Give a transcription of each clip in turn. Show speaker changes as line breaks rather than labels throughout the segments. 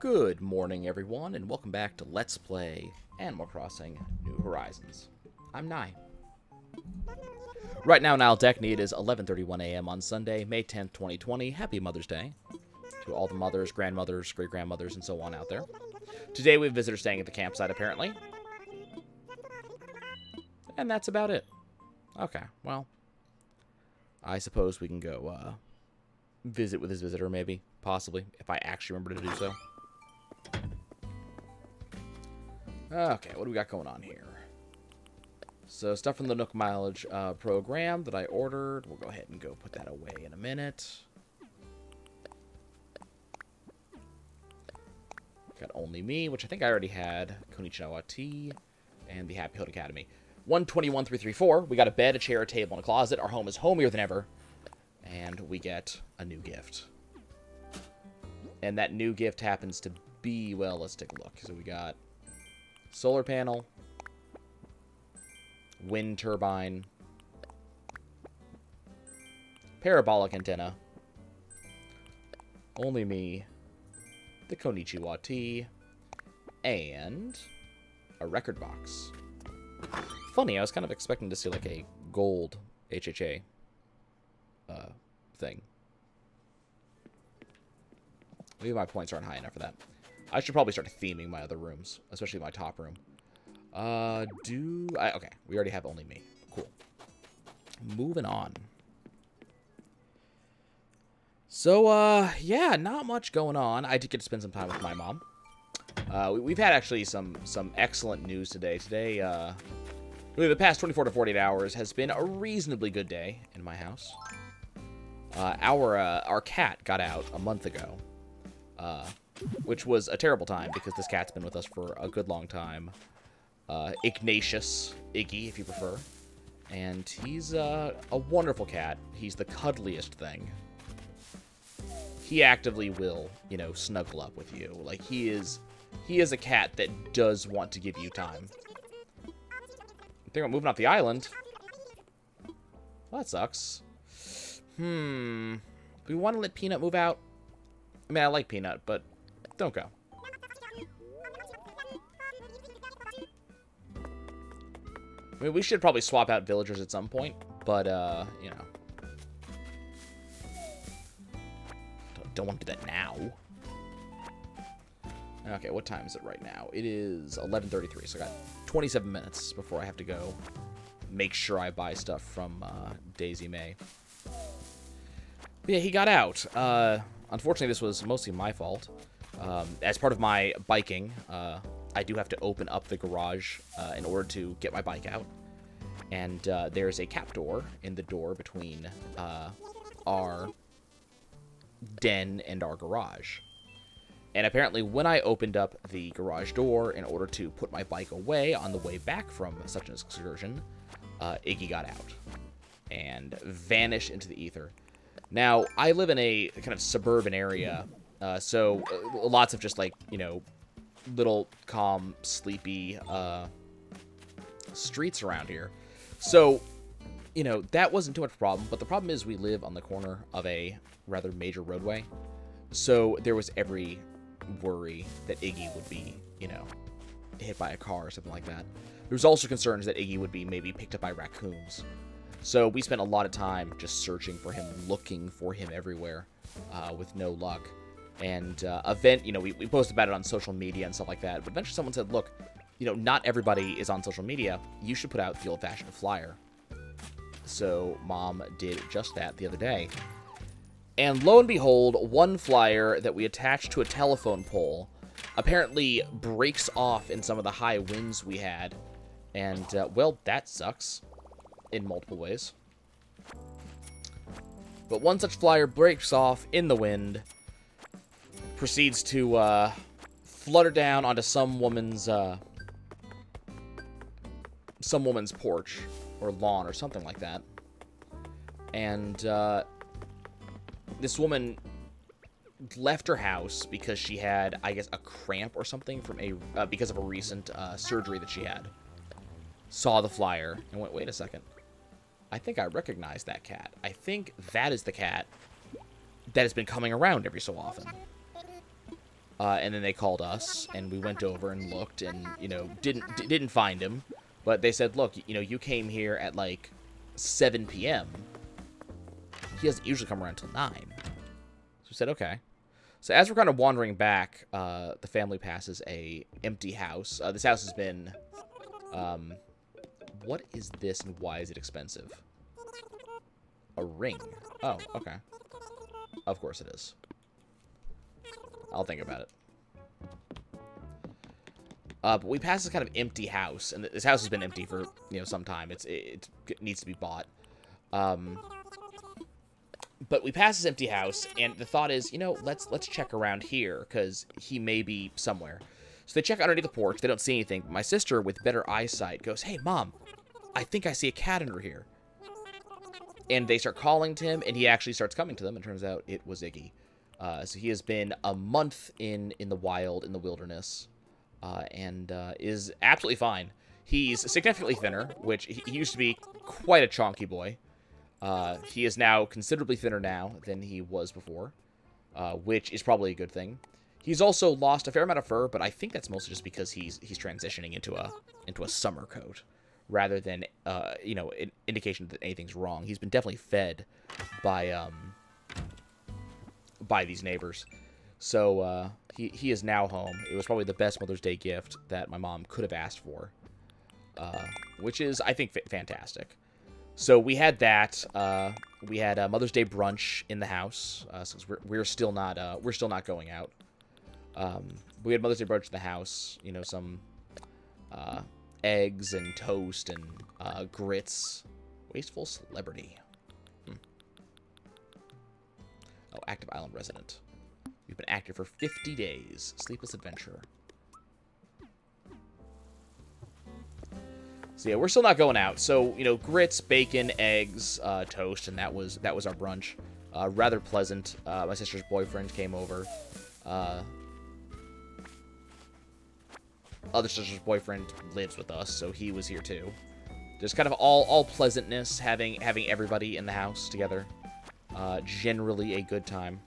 Good morning, everyone, and welcome back to Let's Play Animal Crossing New Horizons. I'm Nai. Right now in Aldechney, it is 11.31 a.m. on Sunday, May 10th, 2020. Happy Mother's Day to all the mothers, grandmothers, great-grandmothers, and so on out there. Today we have visitors staying at the campsite, apparently. And that's about it. Okay, well, I suppose we can go uh, visit with his visitor, maybe, possibly, if I actually remember to do so. Okay, what do we got going on here? So, stuff from the Nook Mileage uh, program that I ordered. We'll go ahead and go put that away in a minute. Got Only Me, which I think I already had. Konichiwa Tea, and the Happy Home Academy. 121334, we got a bed, a chair, a table, and a closet. Our home is homier than ever. And we get a new gift. And that new gift happens to be, well, let's take a look. So we got solar panel, wind turbine, parabolic antenna, only me, the Konichiwa tea, and a record box. Funny, I was kind of expecting to see like a gold HHA uh, thing. Maybe my points aren't high enough for that. I should probably start theming my other rooms, especially my top room. Uh, do... I, okay, we already have only me. Cool. Moving on. So, uh, yeah, not much going on. I did get to spend some time with my mom. Uh, we, have had actually some some excellent news today. Today, uh, really the past 24 to 48 hours has been a reasonably good day in my house. Uh, our uh, our cat got out a month ago, uh, which was a terrible time because this cat's been with us for a good long time. Uh, Ignatius, Iggy, if you prefer. And he's uh, a wonderful cat. He's the cuddliest thing. He actively will, you know, snuggle up with you. Like, he is... He is a cat that does want to give you time. Think about moving off the island. Well, that sucks. Hmm. Do we want to let Peanut move out? I mean, I like Peanut, but don't go. I mean, we should probably swap out villagers at some point, but, uh, you know. Don't, don't want to do that now. Okay, what time is it right now? It is 11.33, so I got 27 minutes before I have to go make sure I buy stuff from uh, Daisy Mae. But yeah, he got out. Uh, unfortunately, this was mostly my fault. Um, as part of my biking, uh, I do have to open up the garage uh, in order to get my bike out. And uh, there's a cap door in the door between uh, our den and our garage. And apparently when I opened up the garage door in order to put my bike away on the way back from such an excursion, uh, Iggy got out and vanished into the ether. Now, I live in a kind of suburban area, uh, so uh, lots of just like, you know, little calm, sleepy uh, streets around here. So, you know, that wasn't too much of a problem, but the problem is we live on the corner of a rather major roadway. So there was every worry that Iggy would be, you know, hit by a car or something like that. There was also concerns that Iggy would be maybe picked up by raccoons. So we spent a lot of time just searching for him, looking for him everywhere, uh, with no luck. And uh, event, you know, we, we posted about it on social media and stuff like that. But eventually someone said, look, you know, not everybody is on social media. You should put out the old-fashioned flyer. So mom did just that the other day. And lo and behold, one flyer that we attached to a telephone pole apparently breaks off in some of the high winds we had. And, uh, well, that sucks in multiple ways. But one such flyer breaks off in the wind, proceeds to uh, flutter down onto some woman's uh, some woman's porch or lawn or something like that. And uh, this woman left her house because she had, I guess, a cramp or something from a uh, because of a recent uh, surgery that she had. Saw the flyer and went, wait a second. I think I recognize that cat. I think that is the cat that has been coming around every so often. Uh, and then they called us, and we went over and looked, and you know didn't didn't find him, but they said, look, you know you came here at like 7 p.m. He doesn't usually come around till nine. So we said, okay. So as we're kind of wandering back, uh, the family passes a empty house. Uh, this house has been, um, what is this and why is it expensive? A ring. Oh, okay. Of course it is. I'll think about it. Uh, but we pass this kind of empty house, and this house has been empty for you know some time. It's it, it needs to be bought. Um, but we pass this empty house, and the thought is, you know, let's let's check around here because he may be somewhere. So they check underneath the porch. They don't see anything. My sister, with better eyesight, goes, "Hey, mom, I think I see a cat under here." And they start calling to him, and he actually starts coming to them. And turns out it was Iggy. Uh, so he has been a month in in the wild, in the wilderness, uh, and uh, is absolutely fine. He's significantly thinner, which he, used to be quite a chonky boy. Uh, he is now considerably thinner now than he was before, uh, which is probably a good thing. He's also lost a fair amount of fur, but I think that's mostly just because he's he's transitioning into a into a summer coat, rather than uh, you know an indication that anything's wrong. He's been definitely fed by um, by these neighbors. So uh, he, he is now home. It was probably the best Mother's Day gift that my mom could have asked for, uh, which is, I think, fantastic. So we had that. Uh, we had a Mother's Day brunch in the house uh, since we're, we're still not uh, we're still not going out. Um, we had Mother's Day brunch in the house. You know, some uh, eggs and toast and grits. Wasteful celebrity. Oh, active island resident. You've been active for 50 days. Sleepless adventurer. So yeah, we're still not going out. So you know, grits, bacon, eggs, uh, toast, and that was that was our brunch. Uh, rather pleasant. Uh, my sister's boyfriend came over. Uh, other sister's boyfriend lives with us, so he was here too. Just kind of all all pleasantness, having having everybody in the house together. Uh, generally a good time.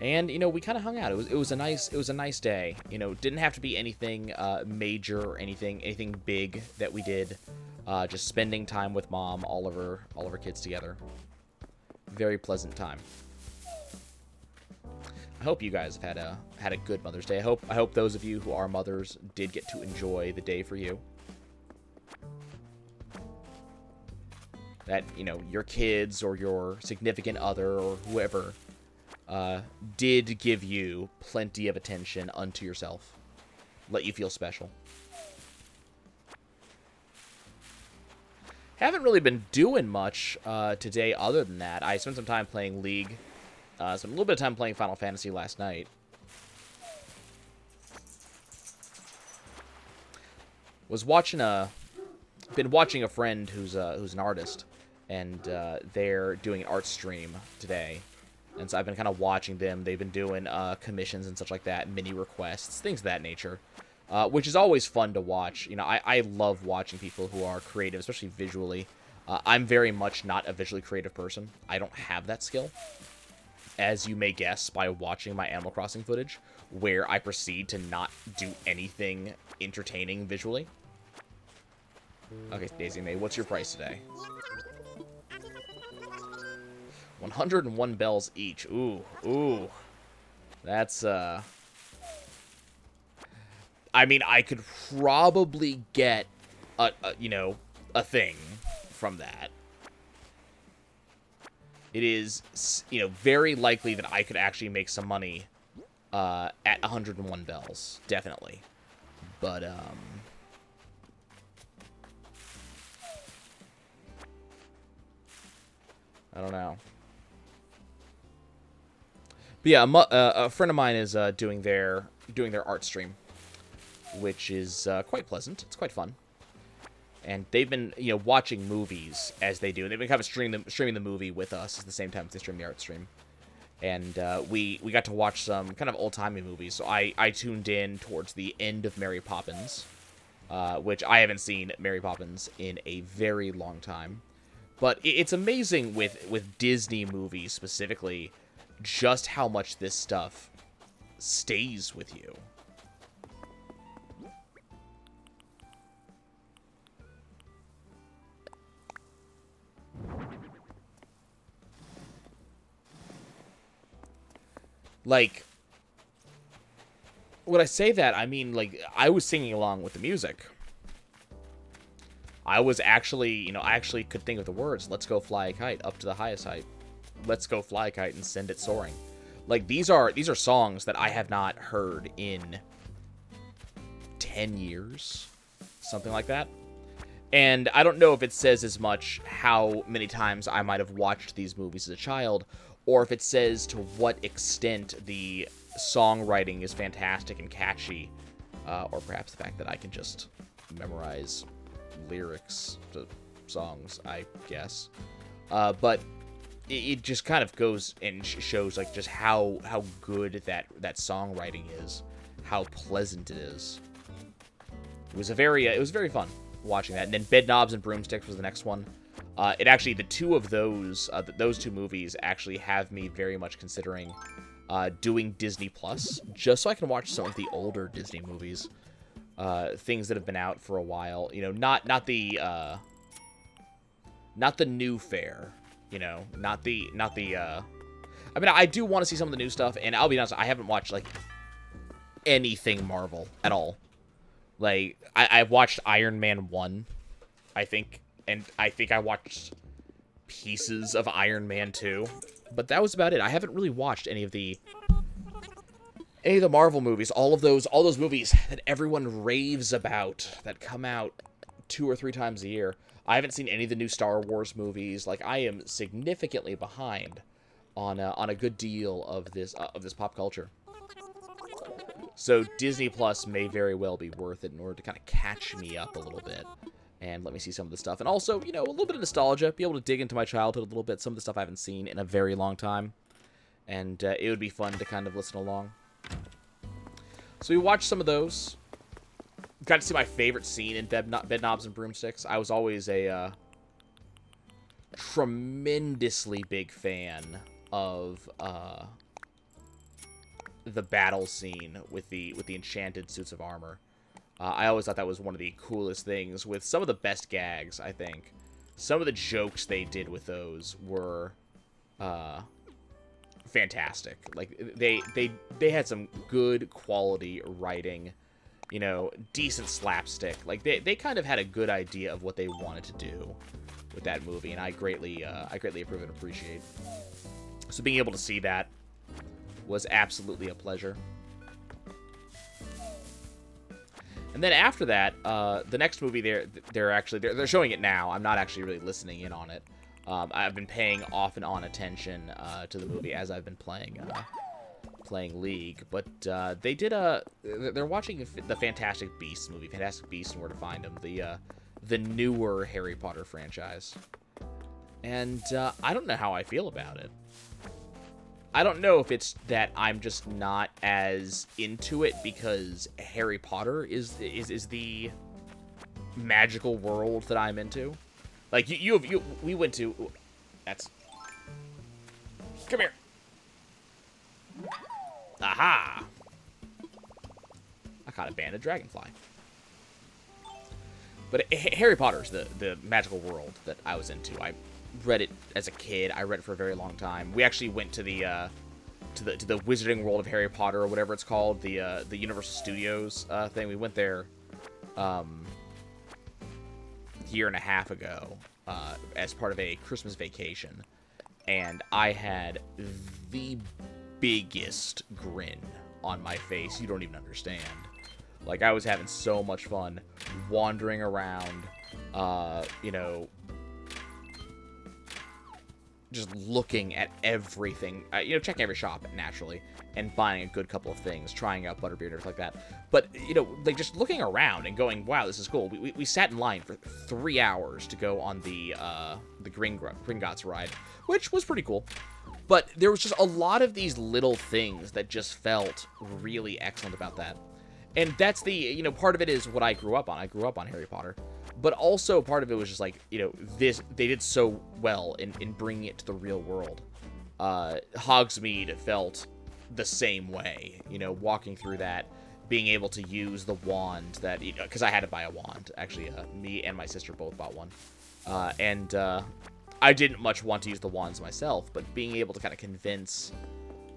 And you know, we kind of hung out. It was it was a nice it was a nice day. You know, didn't have to be anything uh, major or anything anything big that we did. Uh, just spending time with mom, all of her all of her kids together. Very pleasant time. I hope you guys have had a had a good Mother's Day. I hope I hope those of you who are mothers did get to enjoy the day for you. That you know your kids or your significant other or whoever uh, did give you plenty of attention unto yourself, let you feel special. Haven't really been doing much uh, today other than that. I spent some time playing League, uh, some a little bit of time playing Final Fantasy last night. Was watching a, been watching a friend who's a, who's an artist and uh, they're doing an art stream today. And so I've been kind of watching them. They've been doing uh, commissions and such like that, mini requests, things of that nature, uh, which is always fun to watch. You know, I, I love watching people who are creative, especially visually. Uh, I'm very much not a visually creative person. I don't have that skill, as you may guess by watching my Animal Crossing footage, where I proceed to not do anything entertaining visually. Okay, Daisy Mae, what's your price today? 101 bells each. Ooh, ooh. That's, uh... I mean, I could probably get, a, a, you know, a thing from that. It is, you know, very likely that I could actually make some money uh, at 101 bells. Definitely. But, um... I don't know. But yeah, a, uh, a friend of mine is uh, doing their doing their art stream, which is uh, quite pleasant. It's quite fun, and they've been you know watching movies as they do. And they've been kind of streaming the streaming the movie with us at the same time as they stream the art stream. And uh, we we got to watch some kind of old timey movies. So I I tuned in towards the end of Mary Poppins, uh, which I haven't seen Mary Poppins in a very long time. But it's amazing with with Disney movies specifically just how much this stuff stays with you. Like, when I say that, I mean, like, I was singing along with the music. I was actually, you know, I actually could think of the words. Let's go fly a kite up to the highest height. Let's go fly kite and send it soaring. Like these are these are songs that I have not heard in 10 years, something like that. And I don't know if it says as much how many times I might have watched these movies as a child or if it says to what extent the songwriting is fantastic and catchy, uh, or perhaps the fact that I can just memorize lyrics to songs, I guess. Uh, but it, just kind of goes and shows like just how how good that that songwriting is, how pleasant it is. It was a very uh, it was very fun watching that. And then Bedknobs and Broomsticks was the next one. Uh, it actually the two of those uh, those two movies actually have me very much considering uh, doing Disney Plus just so I can watch some of the older Disney movies, uh, things that have been out for a while. You know, not not the uh, not the new fare. You know, not the not the. Uh, I mean, I do want to see some of the new stuff, and I'll be honest, I haven't watched like anything Marvel at all. Like I, I've watched Iron Man one, I think, and I think I watched pieces of Iron Man 2. But that was about it. I haven't really watched any of the any of the Marvel movies, all of those all those movies that everyone raves about that come out two or three times a year. I haven't seen any of the new Star Wars movies. Like I am significantly behind on a, on a good deal of this uh, of this pop culture. So Disney Plus may very well be worth it in order to kind of catch me up a little bit and let me see some of the stuff. And also, you know, a little bit of nostalgia, be able to dig into my childhood a little bit, some of the stuff I haven't seen in a very long time. And uh, it would be fun to kind of listen along. So we watched some of those. Got to see my favorite scene in Bed, Bedknobs and Broomsticks. I was always a uh, tremendously big fan of uh, the battle scene with the with the enchanted suits of armor. Uh, I always thought that was one of the coolest things with some of the best gags, I think. Some of the jokes they did with those were uh, fantastic. Like they they they had some good quality writing, you know, decent slapstick. Like they they kind of had a good idea of what they wanted to do with that movie, and I greatly uh, I greatly approve and appreciate. So being able to see that was absolutely a pleasure. And then after that, uh, the next movie they're they're actually they're, they're showing it now. I'm not actually really listening in on it. Um, I've been paying off and on attention uh, to the movie as I've been playing uh, playing League. But uh, they did a they're watching the Fantastic Beasts movie, Fantastic Beasts and Where to Find Them, the uh, the newer Harry Potter franchise. And uh, I don't know how I feel about it. I don't know if it's that I'm just not as into it because Harry Potter is is is the magical world that I'm into. Like you, you, you we went to. That's. Come here. Aha! I caught a banded dragonfly. But Harry Potter's the the magical world that I was into. I read it as a kid. I read it for a very long time. We actually went to the uh, to the to the Wizarding World of Harry Potter or whatever it's called, the uh, the Universal Studios uh, thing. We went there um, year and a half ago uh, as part of a Christmas vacation, and I had the biggest grin on my face. You don't even understand. Like I was having so much fun wandering around, uh, you know, just looking at everything, uh, you know, checking every shop naturally, and buying a good couple of things, trying out butterbeer and everything like that. But you know, like just looking around and going, "Wow, this is cool." We, we, we sat in line for three hours to go on the uh, the Gring Gringotts ride, which was pretty cool. But there was just a lot of these little things that just felt really excellent about that. And that's the, you know, part of it is what I grew up on. I grew up on Harry Potter. But also part of it was just like, you know, this they did so well in, in bringing it to the real world. Uh, Hogsmeade felt the same way. You know, walking through that, being able to use the wand that you know because I had to buy a wand. Actually, uh, me and my sister both bought one, uh, and uh, I didn't much want to use the wands myself, but being able to kind of convince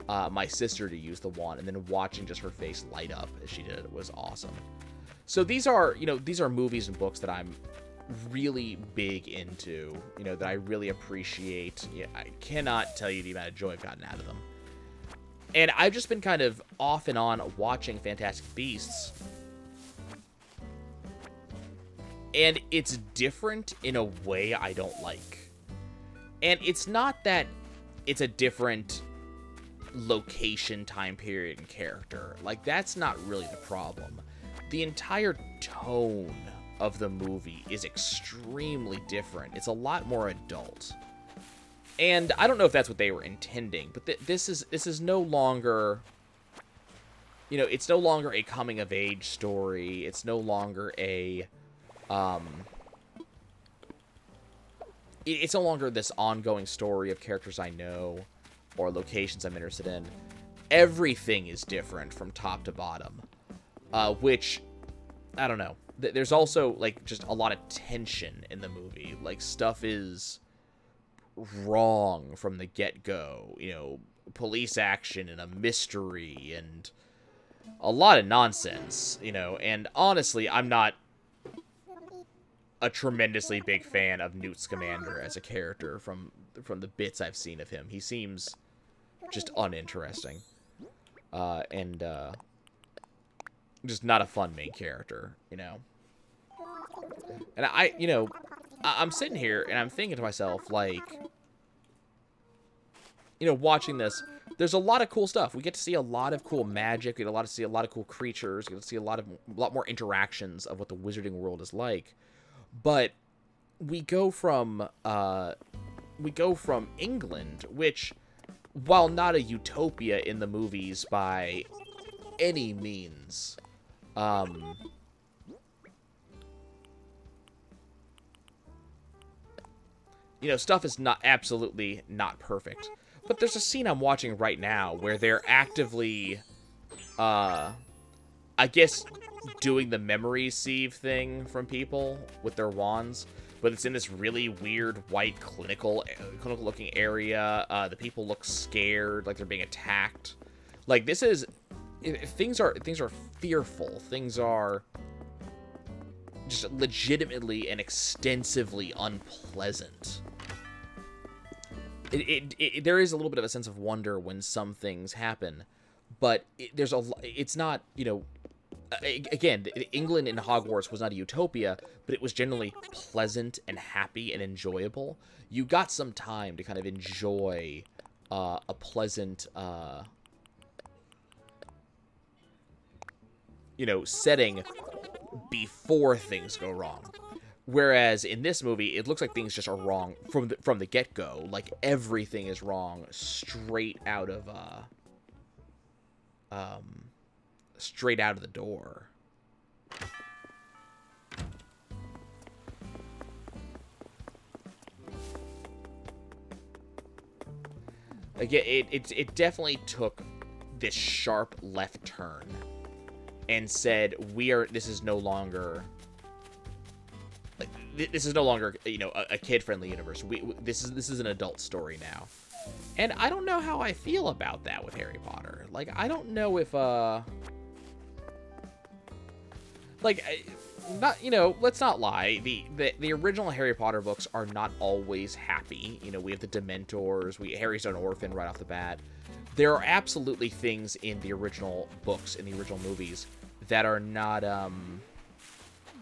uh, my sister to use the wand and then watching just her face light up as she did it was awesome. So these are, you know, these are movies and books that I'm really big into, you know, that I really appreciate. Yeah, I cannot tell you the amount of joy I've gotten out of them. And I've just been kind of off and on watching Fantastic Beasts. And it's different in a way I don't like. And it's not that it's a different location, time period, and character. Like, that's not really the problem. The entire tone of the movie is extremely different. It's a lot more adult. And I don't know if that's what they were intending, but th this is this is no longer you know, it's no longer a coming of age story. It's no longer a um it's no longer this ongoing story of characters I know or locations I'm interested in. Everything is different from top to bottom. Uh, which I don't know. There's also like just a lot of tension in the movie. Like stuff is wrong from the get-go, you know, police action and a mystery and a lot of nonsense, you know, and honestly, I'm not a tremendously big fan of Newt Scamander as a character from from the bits I've seen of him. He seems just uninteresting. Uh, and uh, just not a fun main character, you know. And I, you know, I I'm sitting here and I'm thinking to myself, like, you know, watching this, there's a lot of cool stuff. We get to see a lot of cool magic. We get a lot to see a lot of cool creatures. We get to see a lot of a lot more interactions of what the wizarding world is like. But we go from uh, we go from England, which, while not a utopia in the movies by any means, um, you know, stuff is not absolutely not perfect. But there's a scene I'm watching right now where they're actively, uh, I guess, doing the memory sieve thing from people with their wands. But it's in this really weird white clinical, clinical looking area. Uh, the people look scared, like they're being attacked. Like this is, things are things are fearful. Things are just legitimately and extensively unpleasant it, it, it, there is a little bit of a sense of wonder when some things happen, but there's a it's not you know again England in Hogwarts was not a utopia, but it was generally pleasant and happy and enjoyable. You got some time to kind of enjoy uh, a pleasant. Uh, you know, setting before things go wrong. Whereas in this movie, it looks like things just are wrong from the, from the get-go. Like, everything is wrong straight out of, uh... Um... Straight out of the door. Again, it, it, it definitely took this sharp left turn and said, we are, this is no longer Like this is no longer you know a, a kid friendly universe. We, we, this is this is an adult story now, and I don't know how I feel about that with Harry Potter. Like I don't know if uh like not you know let's not lie. The, the the original harry potter books are not always happy. You know we have the dementors we harry's an orphan right off the bat. There are absolutely things in the original books in the original movies that are not um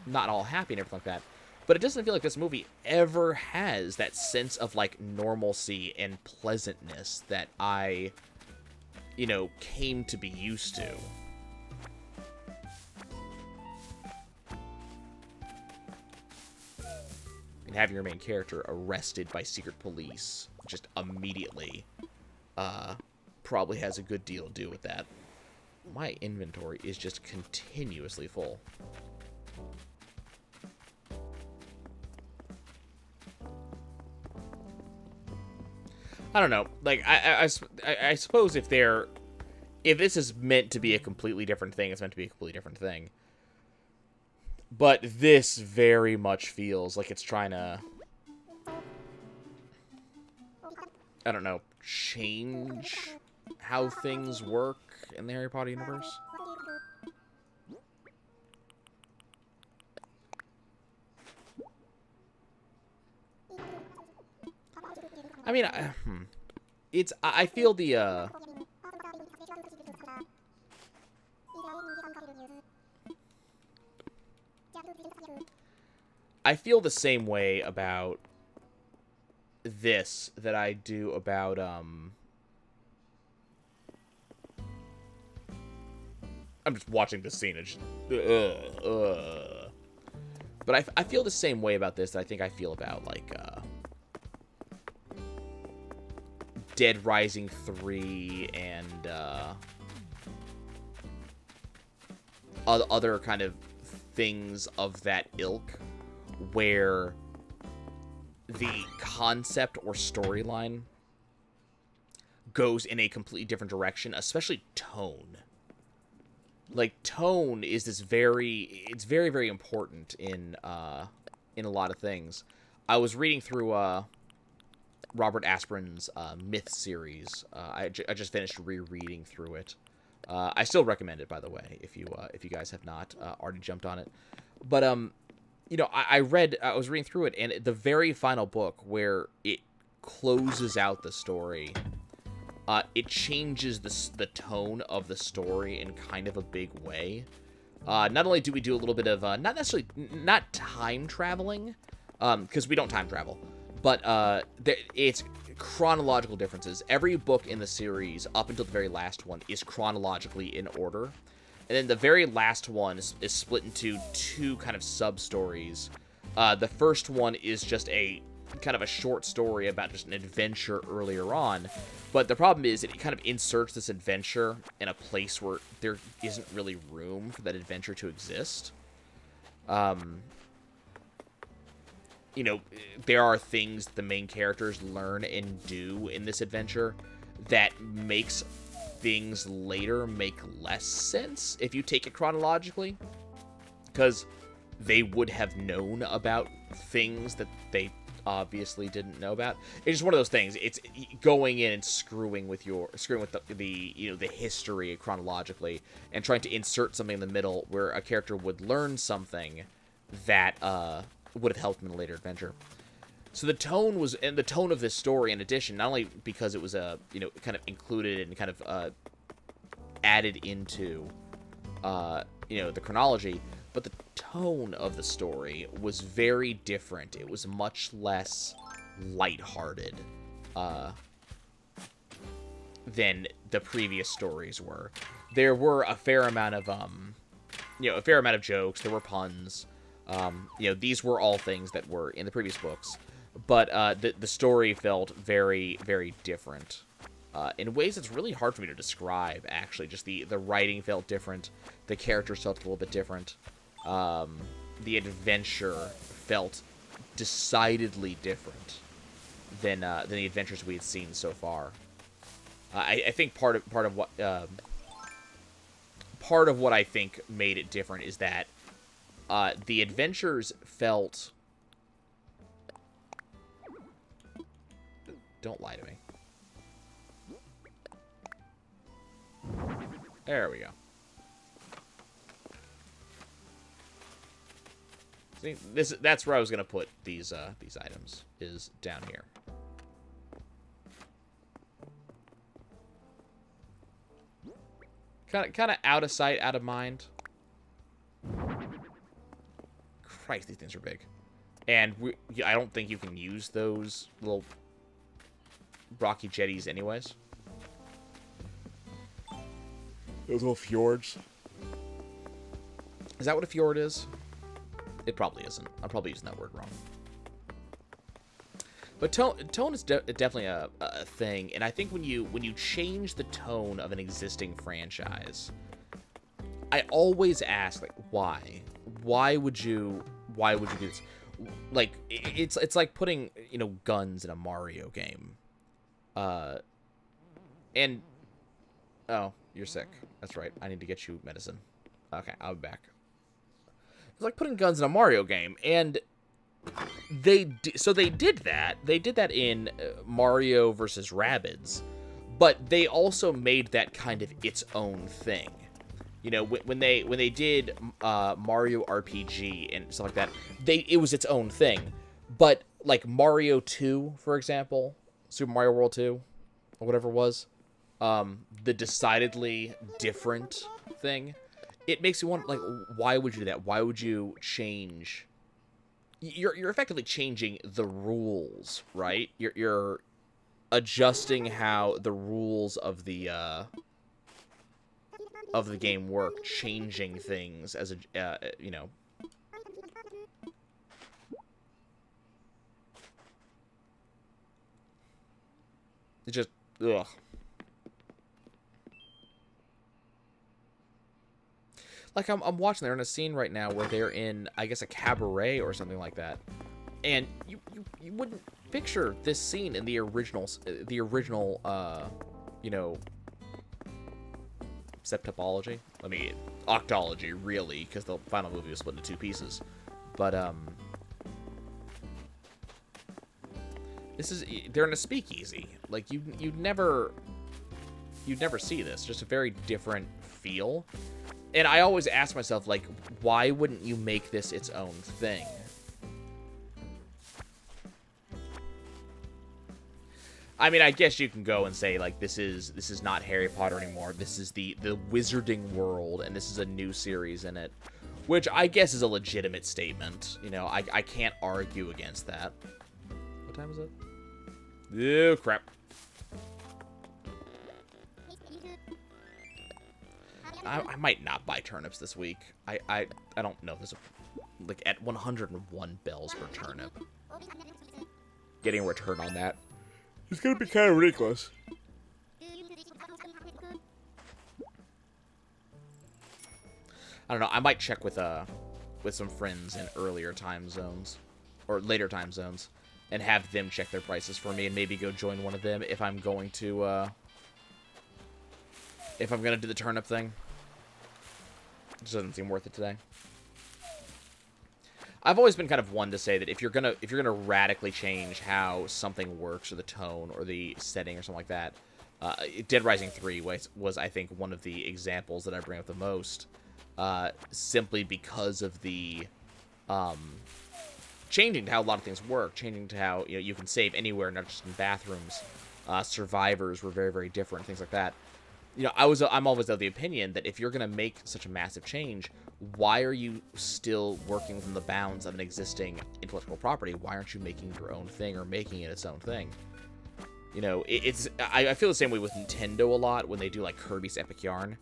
not all happy and everything like that. But it doesn't feel like this movie ever has that sense of like normalcy and pleasantness that I, you know, came to be used to. And having your main character arrested by secret police just immediately uh, probably has a good deal to do with that. My inventory is just continuously full. I don't know. Like I, I, I, I suppose if they're if this is meant to be a completely different thing, it's meant to be a completely different thing. But this very much feels like it's trying to I don't know, change how things work in the Harry Potter universe. I mean, I, hmm. it's I feel the uh I feel the same way about this that I do about um I'm just watching the scene and just uh, uh. But I, I feel the same way about this that I think I feel about like uh Dead Rising 3 and uh other kind of things of that ilk where the concept or storyline goes in a completely different direction, especially tone. Like tone is this very it's very very important in uh in a lot of things. I was reading through uh Robert Asprin's uh, Myth series. Uh, I, I just finished rereading through it. Uh, I still recommend it, by the way, if you uh, if you guys have not uh, already jumped on it. But um, you know, I, I read, I was reading through it, and the very final book where it closes out the story, uh, it changes the the tone of the story in kind of a big way. Uh, not only do we do a little bit of uh, not necessarily not time traveling, because um, we don't time travel, but uh, it's chronological differences. Every book in the series, up until the very last one, is chronologically in order. And then the very last one is, is split into two kind of sub stories. Uh, the first one is just a kind of a short story about just an adventure earlier on. But the problem is it kind of inserts this adventure in a place where there isn't really room for that adventure to exist. Um, you know, there are things the main characters learn and do in this adventure that makes things later make less sense if you take it chronologically. Because they would have known about things that they obviously didn't know about. It's just one of those things. It's going in and screwing with your screwing with the, the you know the history chronologically and trying to insert something in the middle where a character would learn something that uh, would have helped him in a later adventure. So the tone was, and the tone of this story, in addition, not only because it was a, uh, you know, kind of included and kind of uh, added into, uh, you know, the chronology, but the tone of the story was very different. It was much less lighthearted uh, than the previous stories were. There were a fair amount of, um, you know, a fair amount of jokes. There were puns. Um, you know, these were all things that were in the previous books but uh, the the story felt very very different. Uh, in ways that's really hard for me to describe. Actually, just the the writing felt different, the characters felt a little bit different, um, the adventure felt decidedly different than uh, than the adventures we had seen so far. Uh, I, I, think part of part of what um, part of what I think made it different is that uh, the adventures felt Don't lie to me. There we go. See, this that's where I was gonna put these uh, these items is down here. Kind of kind of out of sight, out of mind. Christ, these things are big, and we, I don't think you can use those little rocky jetties anyways. Those little fjords. Is that what a fjord is? It probably isn't. I'm probably using that word wrong. But tone, tone is de definitely a, a thing, and I think when you when you change the tone of an existing franchise, I always ask like why? Why would you why would you do this? Like it's it's like putting you know guns in a Mario game. Uh, and oh, You're sick. That's right. I need to get you medicine. Okay, I'll be back. It's like putting guns in a Mario game, and they so they did that. They did that in uh, Mario versus Rabbids, but they also made that kind of its own thing. You know, when they when they did uh, Mario RPG and stuff like that, they it was its own thing. But like Mario 2, for example, Super Mario World 2, or whatever it was, um, the decidedly different thing, it makes you want like, why would you do that? Why would you change? You're you're effectively changing the rules, right? You're you're adjusting how the rules of the uh, of the game work, changing things as a uh, you know It just ugh. Like I'm, I'm watching, they're in a scene right now where they're in, I guess, a cabaret or something like that, and you you, you wouldn't picture this scene in the original, the original, uh, you know, septopology. Let me octology, really, because the final movie was split into two pieces. But um, this is they're in a speakeasy. Like you you'd never you'd never see this. Just a very different feel. And I always ask myself, like, why wouldn't you make this its own thing? I mean, I guess you can go and say like this is this is not Harry Potter anymore. This is the the Wizarding World, and this is a new series in it, which I guess is a legitimate statement. You know, I I can't argue against that. What time is it? Oh crap! I, I might not buy turnips this week. I I I don't know. There's a like at 101 bells per turnip. Getting a return on that it's gonna be kind of ridiculous. I don't know. I might check with uh with some friends in earlier time zones or later time zones and have them check their prices for me and maybe go join one of them if I'm going to uh if I'm gonna do the turnip thing. It just doesn't seem worth it today. I've always been kind of one to say that if you're gonna if you're gonna radically change how something works or the tone or the setting or something like that, uh, Dead Rising 3 was, was I think one of the examples that I bring up the most, uh, simply because of the um, changing to how a lot of things work, changing to how you know you can save anywhere, not just in bathrooms. Uh, survivors were very very different, things like that. You know, I was I'm always of the opinion that if you're gonna make such a massive change, why are you still working within the bounds of an existing intellectual property? Why aren't you making your own thing or making it its own thing? You know, it, it's I, I, feel the same way with Nintendo a lot when they do like Kirby's Epic Yarn.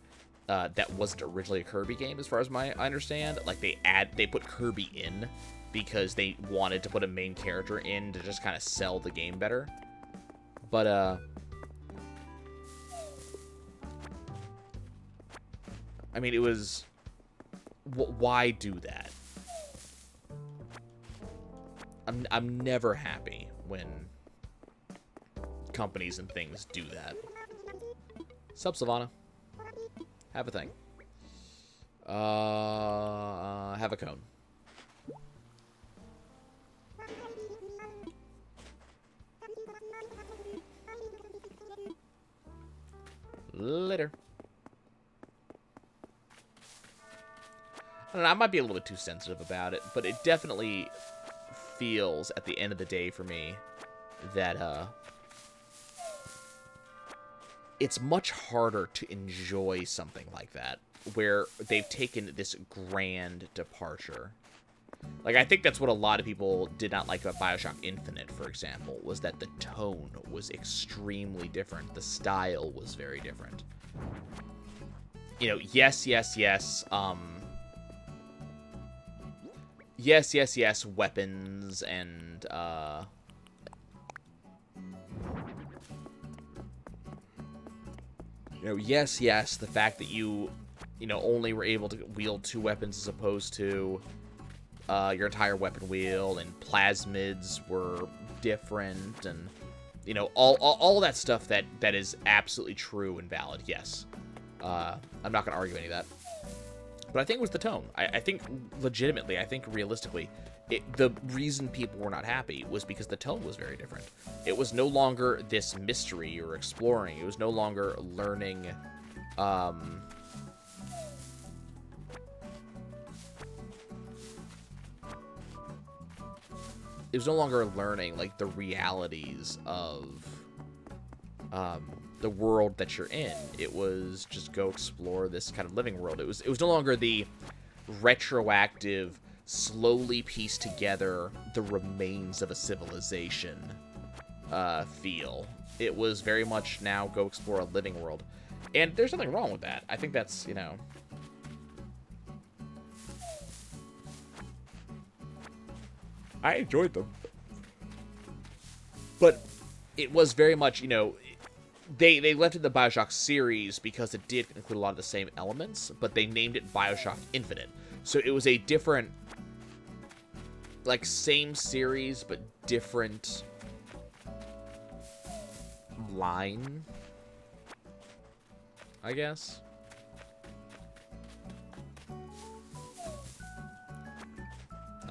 Uh, that wasn't originally a Kirby game, as far as my I understand. Like they add they put Kirby in because they wanted to put a main character in to just kind of sell the game better. But uh, I mean, it was why do that? I'm, I'm never happy when companies and things do that. Sup, Savannah? Have a thing. Uh, have a cone. Later. I, know, I might be a little bit too sensitive about it, but it definitely feels at the end of the day for me that uh, it's much harder to enjoy something like that where they've taken this grand departure. Like, I think that's what a lot of people did not like about Bioshock Infinite, for example, was that the tone was extremely different. The style was very different. You know, yes, yes, yes, um, yes, yes, yes, weapons and, uh... You know, yes, yes, the fact that you, you know, only were able to wield two weapons as opposed to uh, your entire weapon wheel, and plasmids were different, and, you know, all, all, all that stuff that, that is absolutely true and valid, yes. Uh, I'm not going to argue any of that. But I think it was the tone. I, I think legitimately, I think realistically, it, the reason people were not happy was because the tone was very different. It was no longer this mystery or exploring. It was no longer learning. Um, it was no longer learning like the realities of um, the world that you're in. It was just go explore this kind of living world. It was it was no longer the retroactive, slowly piece together the remains of a civilization uh, feel. It was very much now go explore a living world, and there's nothing wrong with that. I think that's you know. I enjoyed them. But it was very much, you know, they they left it the Bioshock series because it did include a lot of the same elements, but they named it Bioshock Infinite. So it was a different, like same series but different line, I guess.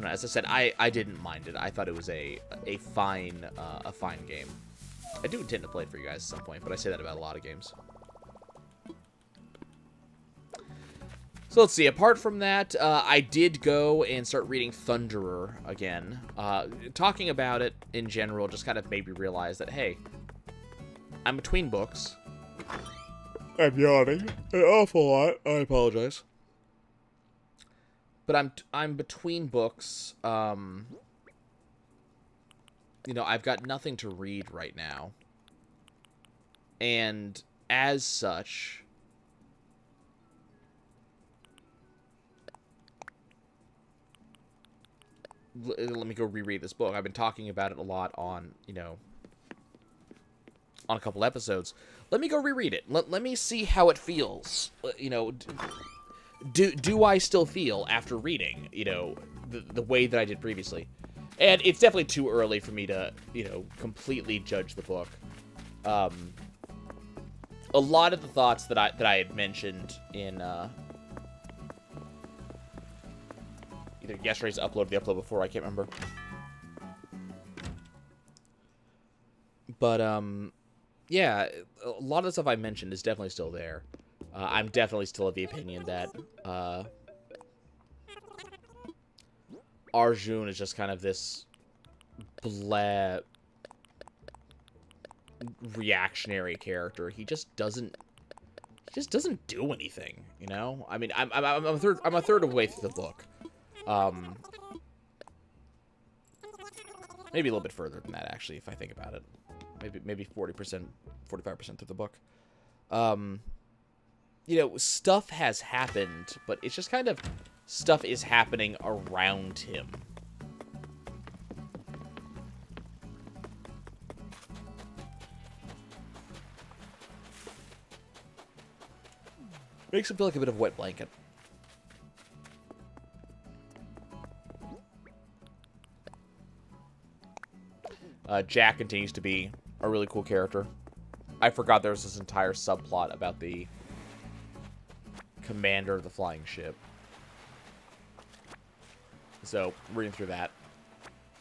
As I said, I I didn't mind it. I thought it was a a fine uh, a fine game. I do intend to play it for you guys at some point, but I say that about a lot of games. So let's see. Apart from that, uh, I did go and start reading Thunderer again. Uh, talking about it in general just kind of made me realize that, hey, I'm between books. I'm yawning an awful lot. I apologize. But I'm I'm between books. Um, you know, I've got nothing to read right now. And as such, uh, let me go reread this book. I've been talking about it a lot on, you know, on a couple episodes. Let me go reread it. Let, let me see how it feels. Uh, you know, do do I still feel after reading, you know, the, the way that I did previously? And it's definitely too early for me to, you know, completely judge the book. Um, a lot of the thoughts that I that I had mentioned in uh, either yesterday's upload or the upload before, I can't remember. But um, yeah, a lot of the stuff I mentioned is definitely still there. Uh, I'm definitely still of the opinion that uh, Arjun is just kind of this blah reactionary character. He just doesn't he just doesn't do anything, you know? I mean, I'm I'm, I'm a third I'm a third of the way through the book. Um maybe a little bit further than that actually if I think about it. Maybe maybe 40%, 45% through the book. Um you know, stuff has happened, but it's just kind of stuff is happening around him. Makes him feel like a bit of a wet blanket. Uh, Jack continues to be a really cool character. I forgot there was this entire subplot about the commander of the flying ship. So, reading through that.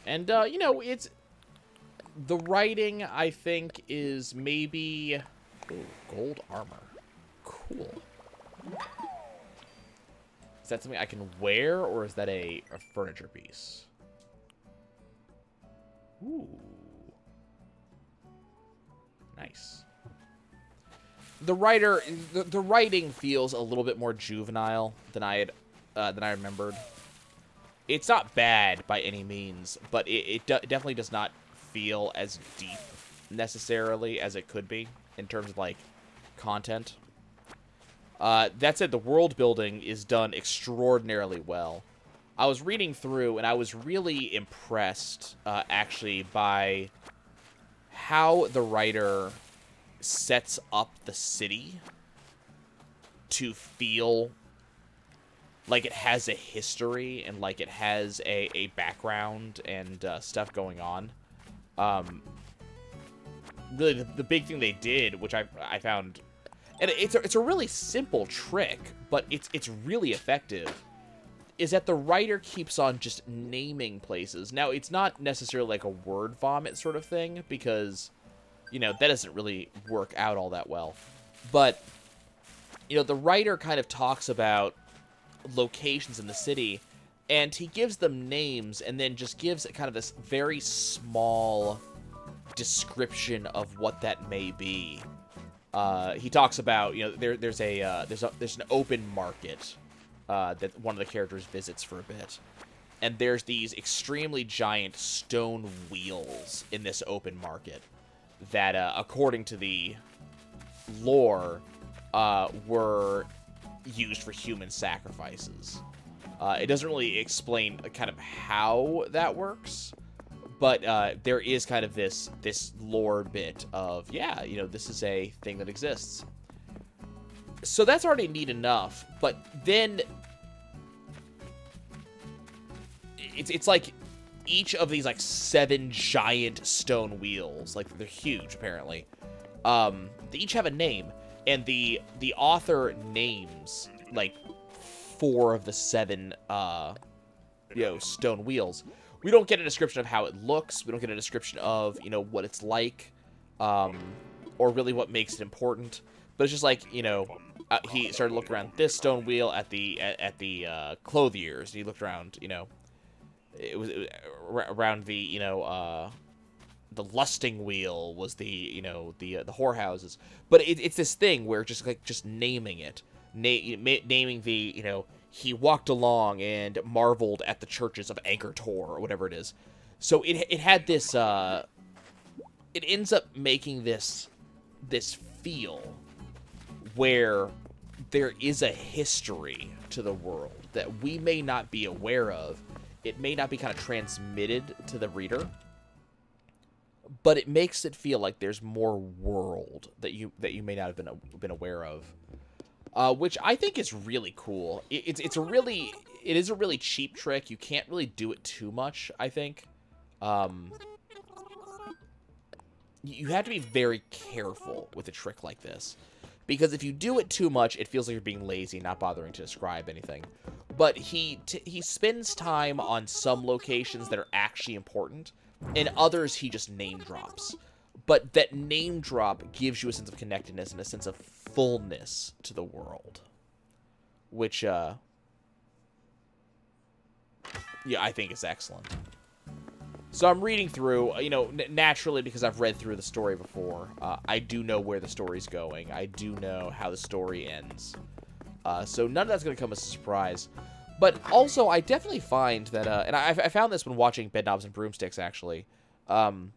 And, uh, you know, it's... The writing, I think, is maybe... Ooh, gold armor. Cool. Is that something I can wear, or is that a, a furniture piece? Ooh. Nice the writer, the, the writing feels a little bit more juvenile than I had, uh, than I remembered. It's not bad by any means, but it, it definitely does not feel as deep necessarily as it could be in terms of like content. Uh, that said, the world building is done extraordinarily well. I was reading through and I was really impressed, uh, actually, by how the writer sets up the city to feel like it has a history and like it has a, a background and uh, stuff going on. Um, really, the, the big thing they did, which I, I found and it's a, it's a really simple trick, but it's it's really effective. Is that the writer keeps on just naming places. Now it's not necessarily like a word vomit sort of thing because, you know, that doesn't really work out all that well. But you know, the writer kind of talks about locations in the city and he gives them names and then just gives kind of this very small description of what that may be. Uh, he talks about you know there there's a uh, there's a there's an open market uh, that one of the characters visits for a bit, and there's these extremely giant stone wheels in this open market that, uh, according to the lore, uh, were used for human sacrifices. Uh, it doesn't really explain kind of how that works, but uh, there is kind of this this lore bit of yeah, you know, this is a thing that exists. So that's already neat enough, but then it's it's like each of these like seven giant stone wheels, like they're huge apparently. Um, they each have a name, and the the author names like four of the seven, uh, you know, stone wheels. We don't get a description of how it looks. We don't get a description of, you know, what it's like, um, or really what makes it important. But it's just like, you know, uh, he started looking around this stone wheel at the at, at the uh, clothiers. He looked around, you know, it was, it was around the, you know, uh, the lusting wheel was the, you know, the uh, the whorehouses. But it, it's this thing where just like just naming it na- naming the, you know, he walked along and marveled at the churches of Anchor Tor or whatever it is. So it it had this uh it ends up making this this feel where there is a history to the world that we may not be aware of. It may not be kind of transmitted to the reader, but it makes it feel like there's more world that you that you may not have been been aware of uh, which I think is really cool. It, it's it's a really it is a really cheap trick. You can't really do it too much. I think. Um, you have to be very careful with a trick like this. Because if you do it too much, it feels like you're being lazy, not bothering to describe anything. But he he spends time on some locations that are actually important, and others he just name drops. But that name drop gives you a sense of connectedness and a sense of fullness to the world. Which, uh... Yeah, I think is excellent. So I'm reading through, uh, you know, naturally because I've read through the story before, uh, I do know where the story's going. I do know how the story ends. Uh, so none of that's going to come as a surprise. But also, I definitely find that, uh, and I, I, found this when watching Bedknobs and Broomsticks, actually. Um,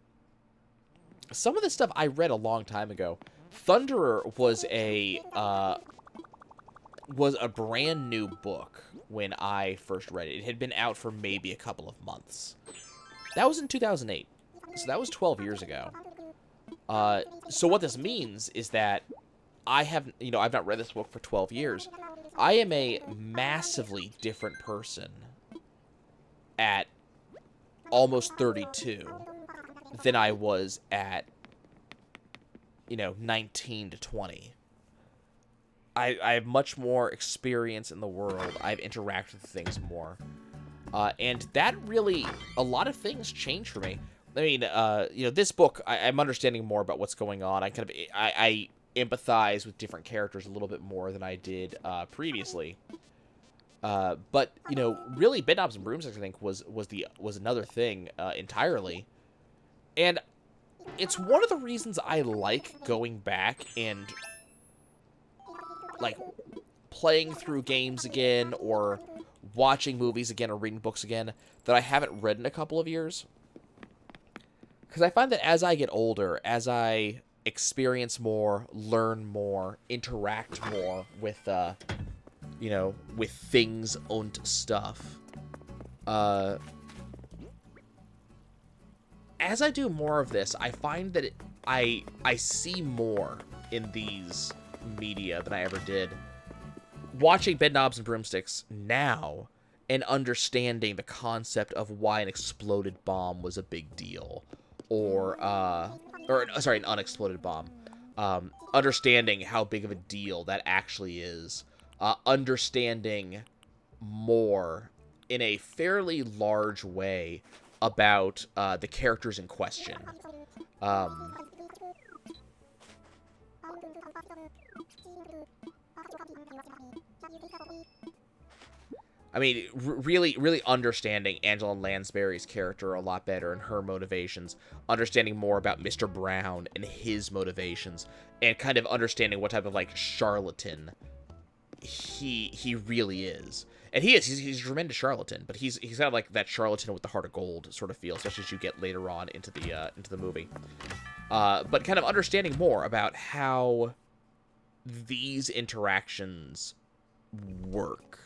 some of this stuff I read a long time ago. Thunderer was a uh, was a brand new book when I first read it. It had been out for maybe a couple of months. That was in 2008, so that was 12 years ago. Uh, so what this means is that I have, you know, I've not read this book for 12 years. I am a massively different person at almost 32 than I was at, you know, 19 to 20. I, I have much more experience in the world. I've interacted with things more. Uh, and that really, a lot of things change for me. I mean, uh, you know, this book, I, am understanding more about what's going on. I kind of, I, I, empathize with different characters a little bit more than I did uh, previously. Uh, but you know, really, Bedknobs and Broomsticks, I think, was was the was another thing uh, entirely. And it's one of the reasons I like going back and, like, playing through games again or watching movies again or reading books again that I haven't read in a couple of years. Because I find that as I get older, as I experience more, learn more, interact more with, uh, you know, with things and stuff, uh, as I do more of this, I find that it, I I see more in these media than I ever did. Watching Bedknobs and Broomsticks now and understanding the concept of why an exploded bomb was a big deal, or uh, or sorry, an unexploded bomb, um, understanding how big of a deal that actually is, uh, understanding more in a fairly large way about uh, the characters in question. Um, I mean, really, really understanding Angela Lansbury's character a lot better and her motivations, understanding more about Mr. Brown and his motivations, and kind of understanding what type of like charlatan he he really is. And he is he's, he's a tremendous charlatan, but he's he's kind of like that charlatan with the heart of gold sort of feel, especially as you get later on into the uh, into the movie. Uh, but kind of understanding more about how these interactions work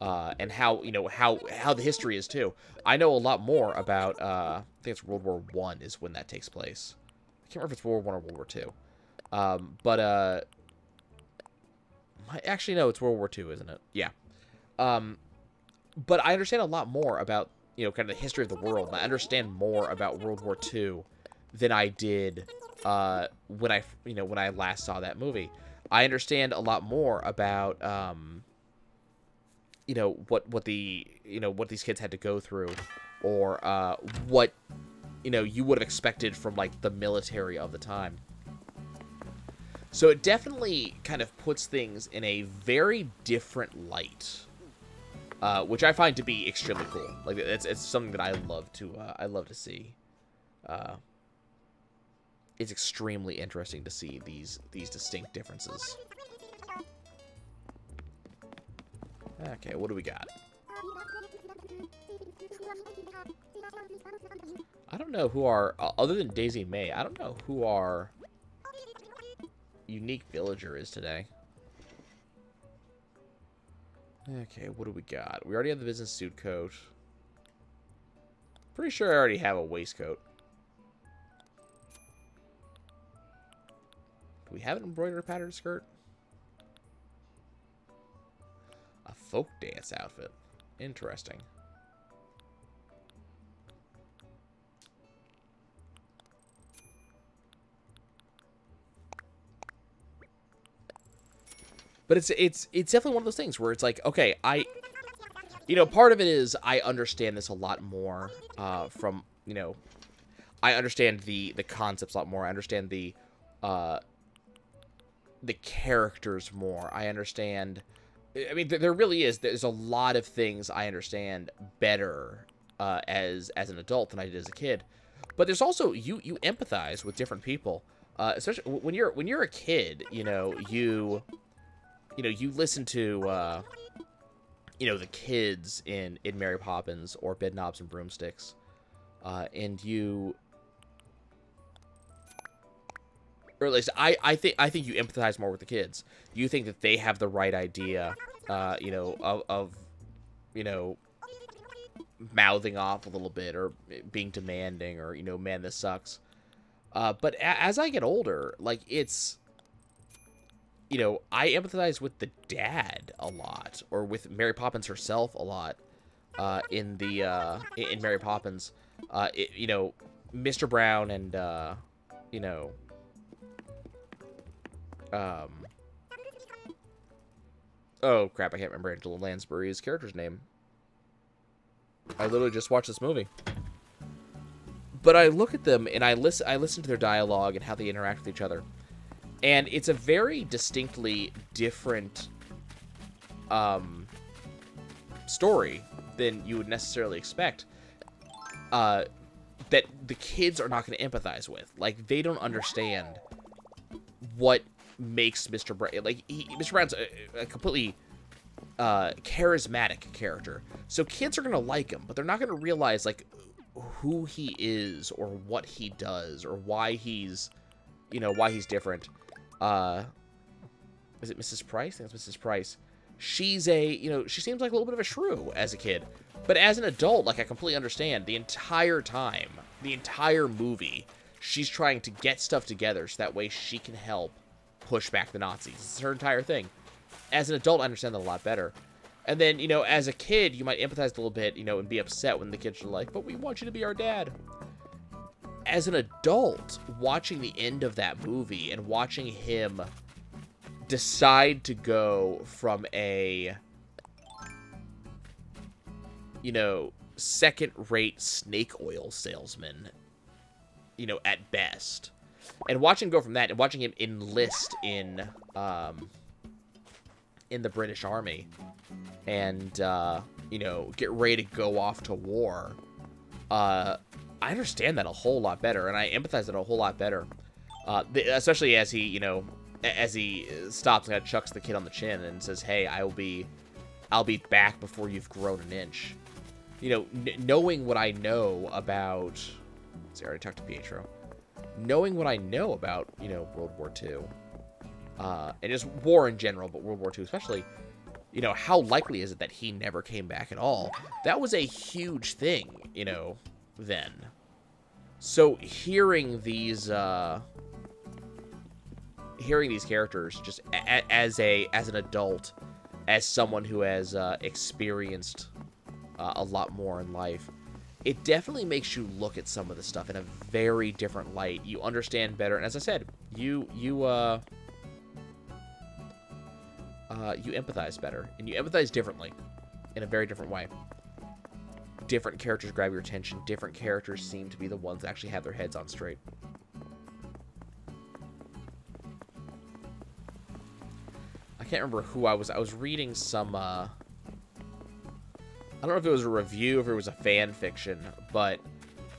uh, and how you know how how the history is too. I know a lot more about. Uh, I think it's World War One is when that takes place. I can't remember if it's World War One or World War Two. Um, but uh, actually no, it's World War Two, isn't it? Yeah. Um, but I understand a lot more about you know kind of the history of the world. And I understand more about World War Two than I did uh, when I you know when I last saw that movie. I understand a lot more about um, you know what what the you know what these kids had to go through or uh, what you know you would have expected from like the military of the time. So it definitely kind of puts things in a very different light uh, which i find to be extremely cool. Like it's, it's something that i love to uh, i love to see. Uh, it's extremely interesting to see these these distinct differences Okay, what do we got? I don't know who our, uh, other than Daisy Mae, I don't know who our unique villager is today. Okay, what do we got? We already have the business suit coat. Pretty sure I already have a waistcoat. Do we have an embroidered patterned skirt? Folk dance outfit. Interesting. But it's it's it's definitely one of those things where it's like, okay, I you know, part of it is I understand this a lot more uh, from, you know, I understand the the concepts a lot more. I understand the uh the characters more. I understand I mean, there really is. There's a lot of things I understand better uh, as as an adult than I did as a kid. But there's also you you empathize with different people, uh, especially when you're when you're a kid. You know, you you know you listen to uh, you know the kids in in Mary Poppins or Bedknobs and Broomsticks, uh, and you or at least I, I think I think you empathize more with the kids. You think that they have the right idea, uh, you know, of, of you know, mouthing off a little bit or being demanding or you know, man, this sucks. Uh, but a- as I get older, like it's, you know, I empathize with the dad a lot, or with Mary Poppins herself a lot. Uh, in the uh, in Mary Poppins, uh, it, you know, Mr. Brown and uh, you know, um, oh, crap, I can't remember Angela Lansbury's character's name. I literally just watched this movie. But I look at them and I listen I listen to their dialogue and how they interact with each other. And it's a very distinctly different um, story than you would necessarily expect. Uh, that the kids are not going to empathize with. Like, they don't understand what makes Mr. Brown like he, Mr. Brown's a, a completely uh, charismatic character. So kids are gonna like him, but they're not gonna realize like who he is or what he does or why he's you know why he's different. Uh, is it Mrs. Price? I think it's Mrs. Price. She's a you know she seems like a little bit of a shrew as a kid, but as an adult, like I completely understand the entire time, the entire movie. She's trying to get stuff together so that way she can help push back the Nazis. It's her entire thing. As an adult, I understand that a lot better. And then, you know, as a kid, you might empathize a little bit, you know, and be upset when the kids are like, but we want you to be our dad. as an adult, watching the end of that movie and watching him decide to go from a, you know, second rate snake oil salesman, you know, at best, and watching go from that and watching him enlist in, um, in the British Army and, uh, you know, get ready to go off to war, uh, I understand that a whole lot better, and I empathize that a whole lot better. Uh, especially as he, you know, as he stops and kind of chucks the kid on the chin and says, "Hey, I will be, I'll be back before you've grown an inch." You know, knowing what I know about, see, I already talked to Pietro. Knowing what I know about, you know, World War II, uh, and just war in general, but World War II especially, you know, how likely is it that he never came back at all? That was a huge thing, you know, then. So hearing these, uh, hearing these characters just a- as a as an adult, as someone who has uh, experienced uh, a lot more in life, it definitely makes you look at some of the stuff in a very different light. You understand better, and as I said, you you uh, uh, you empathize better, and you empathize differently, in a very different way. Different characters grab your attention. Different characters seem to be the ones that actually have their heads on straight. I can't remember who I was. I was reading some. Uh, I don't know if it was a review, if it was a fan fiction, but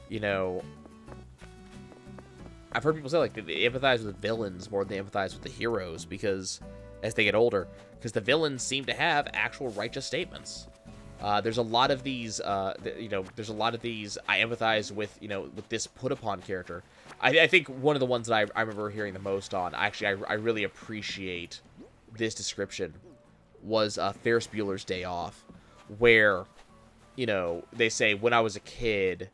you know, I've heard people say like they empathize with villains more than they empathize with the heroes because as they get older, because the villains seem to have actual righteous statements. Uh, there's a lot of these, uh, th you know, there's a lot of these. I empathize with, you know, with this put upon character. I, I think one of the ones that I, I remember hearing the most on, actually, I, I really appreciate this description, was uh, Ferris Bueller's Day Off, where, you know, they say when I was a kid,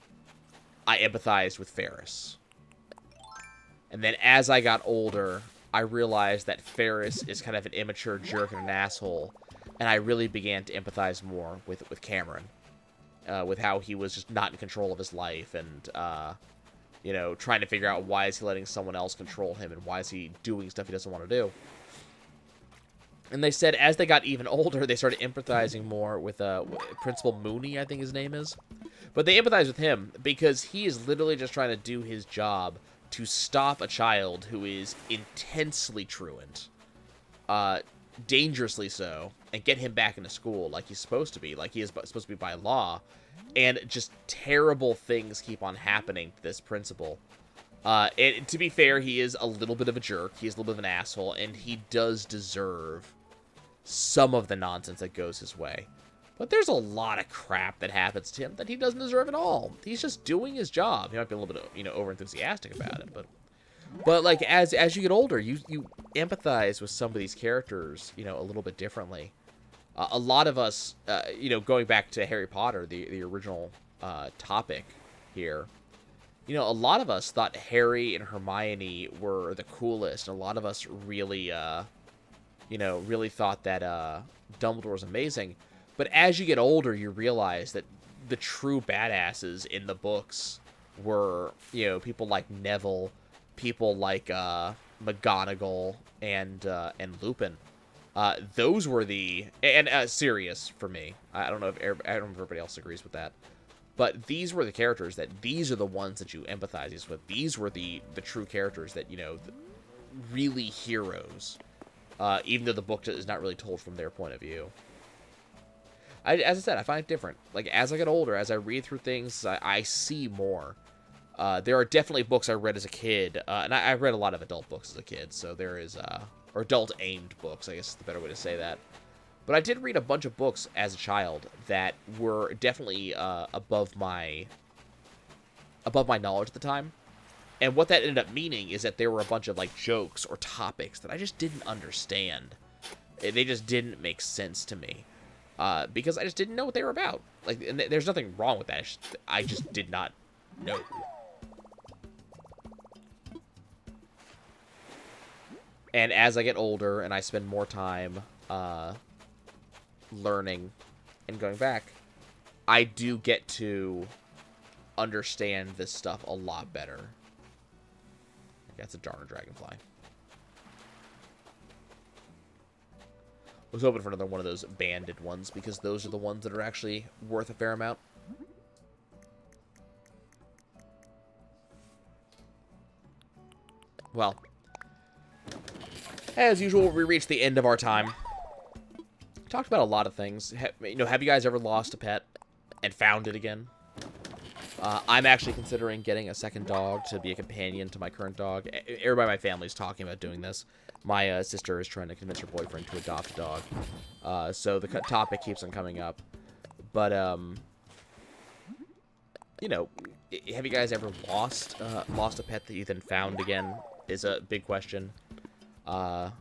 I empathized with Ferris, and then as I got older, I realized that Ferris is kind of an immature jerk and an asshole and I really began to empathize more with with Cameron, uh, with how he was just not in control of his life, and uh, you know, trying to figure out why is he letting someone else control him, and why is he doing stuff he doesn't want to do. And they said as they got even older, they started empathizing more with uh, Principal Mooney, I think his name is. But they empathize with him because he is literally just trying to do his job to stop a child who is intensely truant, uh, dangerously so, and get him back into school like he's supposed to be, like he is supposed to be by law. And just terrible things keep on happening to this principal. Uh, and to be fair, he is a little bit of a jerk. He's a little bit of an asshole, and he does deserve some of the nonsense that goes his way. But there's a lot of crap that happens to him that he doesn't deserve at all. He's just doing his job. He might be a little bit, you know, over enthusiastic about it, but but like as as you get older, you you empathize with some of these characters, you know, a little bit differently. Uh, a lot of us, uh, you know, going back to Harry Potter, the the original uh, topic here, you know, a lot of us thought Harry and Hermione were the coolest, and a lot of us really, uh, you know, really thought that uh, Dumbledore was amazing. But as you get older, you realize that the true badasses in the books were, you know, people like Neville people like uh, McGonagall and uh, and Lupin. Uh, those were the and uh, Sirius for me. I don't know if I don't know if everybody else agrees with that, but these were the characters that these are the ones that you empathize with. These were the the true characters that you know, really heroes. Uh, even though the book is not really told from their point of view. I, as I said, I find it different. Like as I get older, as I read through things, I, I see more. Uh, there are definitely books I read as a kid, uh, and I, I, read a lot of adult books as a kid, so there is, uh, or adult-aimed books, I guess is the better way to say that. But I did read a bunch of books as a child that were definitely uh, above my above my knowledge at the time. And what that ended up meaning is that there were a bunch of like jokes or topics that I just didn't understand. They just didn't make sense to me. Uh, because I just didn't know what they were about. Like, and th there's nothing wrong with that. I just did not know. and as I get older and I spend more time uh, learning and going back, I do get to understand this stuff a lot better. That's a darn Dragonfly. I was hoping for another one of those banded ones because those are the ones that are actually worth a fair amount. Well, as usual, we reached the end of our time. Talked about a lot of things. You know, have you guys ever lost a pet and found it again? Uh, I'm actually considering getting a second dog to be a companion to my current dog. Everybody in my family is talking about doing this. My uh, sister is trying to convince her boyfriend to adopt a dog. Uh, so the topic keeps on coming up. But, um, you know, have you guys ever lost uh, lost a pet that you then found again? Is a big question. Uh,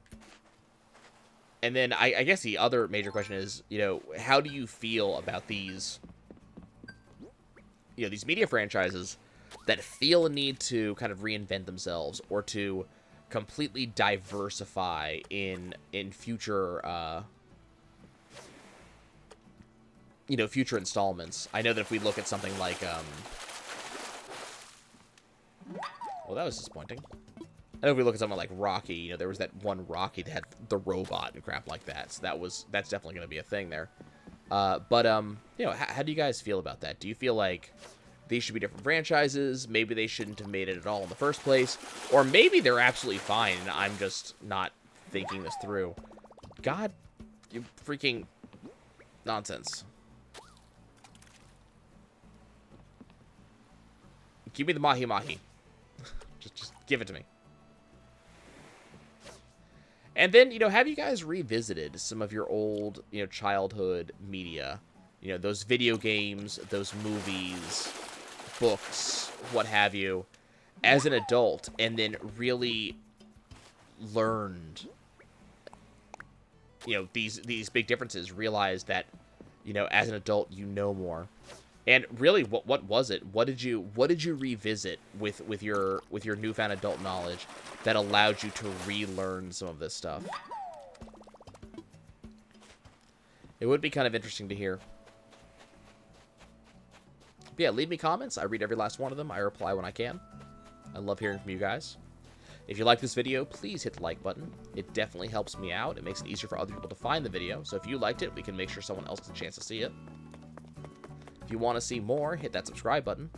and then I, I guess the other major question is, you know, how do you feel about these you know these media franchises that feel a need to kind of reinvent themselves or to completely diversify in in future uh, you know future installments. I know that if we look at something like um, well, that was disappointing. I know if we look at something like Rocky, you know, there was that one Rocky that had the robot and crap like that. So that was that's definitely going to be a thing there. Uh, but, um, you know, how, how do you guys feel about that? Do you feel like these should be different franchises? Maybe they shouldn't have made it at all in the first place? Or maybe they're absolutely fine and I'm just not thinking this through. God, you freaking nonsense. Give me the Mahi Mahi. just, just give it to me. And then, you know, have you guys revisited some of your old, you know, childhood media? You know, those video games, those movies, books, what have you, as an adult, and then really learned, you know, these these big differences. Realized that, you know, as an adult, you know more. And really, what what was it? What did you what did you revisit with with your with your newfound adult knowledge that allowed you to relearn some of this stuff? It would be kind of interesting to hear. But yeah, leave me comments. I read every last one of them. I reply when I can. I love hearing from you guys. If you like this video, please hit the like button. It definitely helps me out. It makes it easier for other people to find the video. So if you liked it, we can make sure someone else gets a chance to see it. If you want to see more, hit that subscribe button.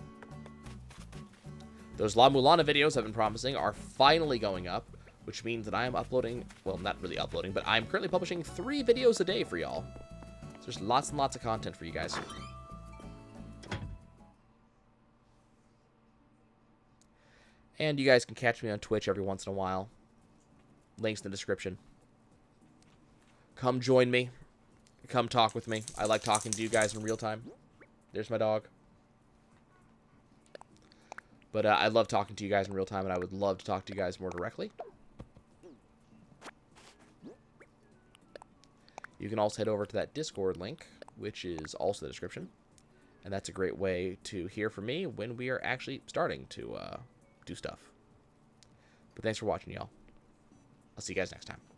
Those La Mulana videos I've been promising are finally going up, which means that I am uploading, well, not really uploading, but I'm currently publishing three videos a day for y'all. So there's lots and lots of content for you guys. And you guys can catch me on Twitch every once in a while. Links in the description. Come join me. Come talk with me. I like talking to you guys in real time. There's my dog. But uh, I love talking to you guys in real time, and I would love to talk to you guys more directly. You can also head over to that Discord link, which is also the description. And that's a great way to hear from me when we are actually starting to uh, do stuff. But thanks for watching, y'all. I'll see you guys next time.